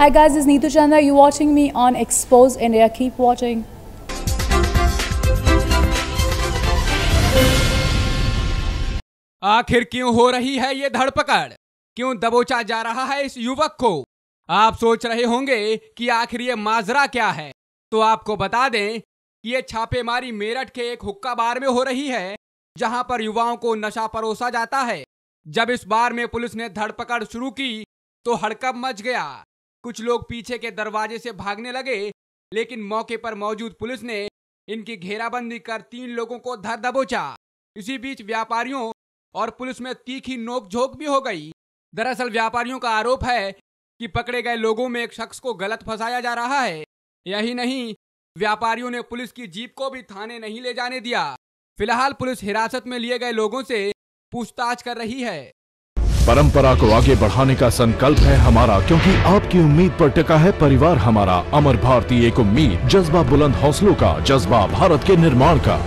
Hi guys, this is Neetu Chandra. You're watching me on Expose India. Keep watching. आखिर क्यों हो रही है ये धरपकड़ क्यों दबोचा जा रहा है इस युवक को आप सोच रहे होंगे कि आखिर ये माजरा क्या है तो आपको बता दें कि ये छापेमारी मेरठ के एक हुक्का बार में हो रही है जहाँ पर युवाओं को नशा परोसा जाता है जब इस बार में पुलिस ने धरपकड़ शुरू की तो हड़कंप मच गया कुछ लोग पीछे के दरवाजे से भागने लगे, लेकिन मौके पर मौजूद पुलिस ने इनकी घेराबंदी कर तीन लोगों को धर दबोचा। इसी बीच व्यापारियों और पुलिस में तीखी नोकझोंक भी हो गई। दरअसल व्यापारियों का आरोप है कि पकड़े गए लोगों में एक शख्स को गलत फंसाया जा रहा है। यही नहीं, व्यापारियों ने पुलिस की जीप को भी थाने नहीं ले जाने दिया। फ़िलहाल पुलिस हिरासत में लिए गए लोगों से पूछताछ कर रही है। परंपरा को आगे बढ़ाने का संकल्प है हमारा, क्योंकि आपकी उम्मीद पर टिका है परिवार हमारा। अमर भारतीय एक उम्मीद, जज्बा बुलंद हौसलों का, जज्बा भारत के निर्माण का।